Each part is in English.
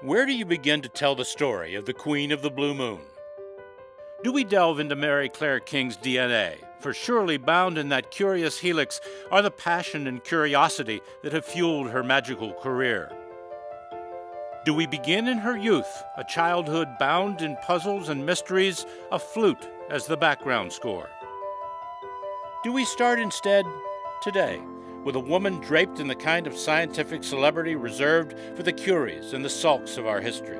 Where do you begin to tell the story of the Queen of the Blue Moon? Do we delve into Mary Claire King's DNA? For surely bound in that curious helix are the passion and curiosity that have fueled her magical career. Do we begin in her youth, a childhood bound in puzzles and mysteries, a flute as the background score? Do we start instead today, with a woman draped in the kind of scientific celebrity reserved for the curious and the sulks of our history.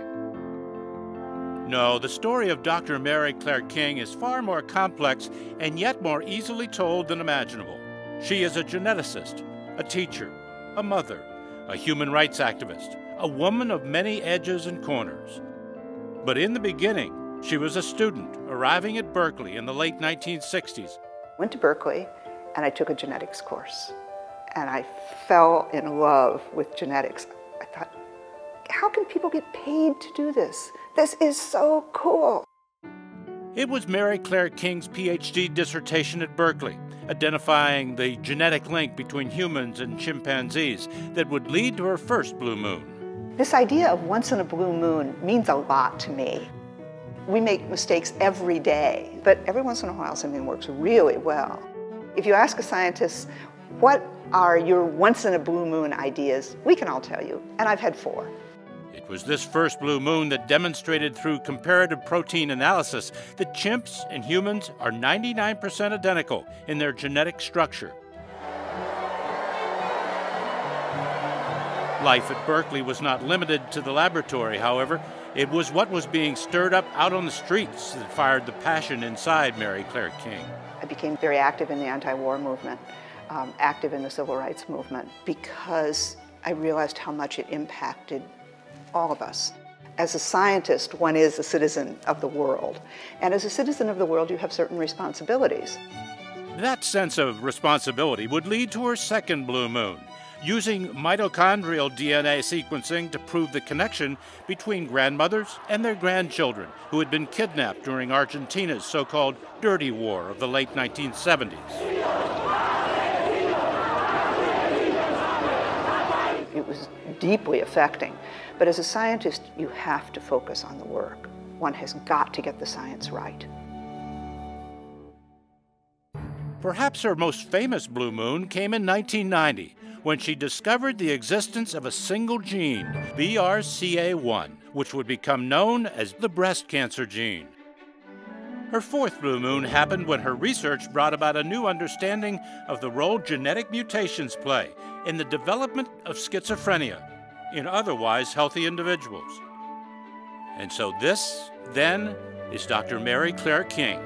No, the story of Dr. Mary Claire King is far more complex and yet more easily told than imaginable. She is a geneticist, a teacher, a mother, a human rights activist, a woman of many edges and corners. But in the beginning, she was a student arriving at Berkeley in the late 1960s. Went to Berkeley and I took a genetics course and I fell in love with genetics. I thought, how can people get paid to do this? This is so cool. It was Mary Claire King's PhD dissertation at Berkeley, identifying the genetic link between humans and chimpanzees that would lead to her first blue moon. This idea of once in a blue moon means a lot to me. We make mistakes every day, but every once in a while something works really well. If you ask a scientist, what are your once in a blue moon ideas? We can all tell you, and I've had four. It was this first blue moon that demonstrated through comparative protein analysis that chimps and humans are 99% identical in their genetic structure. Life at Berkeley was not limited to the laboratory, however. It was what was being stirred up out on the streets that fired the passion inside Mary Claire King. I became very active in the anti-war movement um, active in the civil rights movement because I realized how much it impacted all of us. As a scientist, one is a citizen of the world. And as a citizen of the world, you have certain responsibilities. That sense of responsibility would lead to her second blue moon, using mitochondrial DNA sequencing to prove the connection between grandmothers and their grandchildren who had been kidnapped during Argentina's so called Dirty War of the late 1970s. It was deeply affecting. But as a scientist, you have to focus on the work. One has got to get the science right. Perhaps her most famous blue moon came in 1990 when she discovered the existence of a single gene, BRCA1, which would become known as the breast cancer gene. Her fourth blue moon happened when her research brought about a new understanding of the role genetic mutations play in the development of schizophrenia in otherwise healthy individuals. And so this, then, is Dr. Mary Claire King,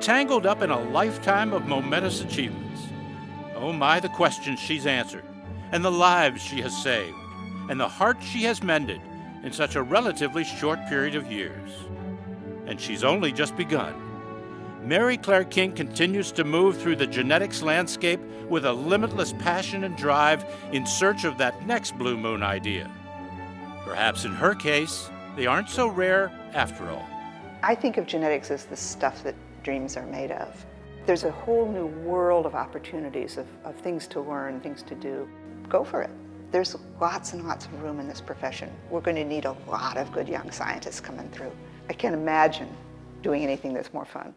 tangled up in a lifetime of momentous achievements. Oh my, the questions she's answered, and the lives she has saved, and the hearts she has mended in such a relatively short period of years. And she's only just begun. Mary Claire King continues to move through the genetics landscape with a limitless passion and drive in search of that next blue moon idea. Perhaps in her case, they aren't so rare after all. I think of genetics as the stuff that dreams are made of. There's a whole new world of opportunities, of, of things to learn, things to do. Go for it. There's lots and lots of room in this profession. We're going to need a lot of good young scientists coming through. I can't imagine doing anything that's more fun.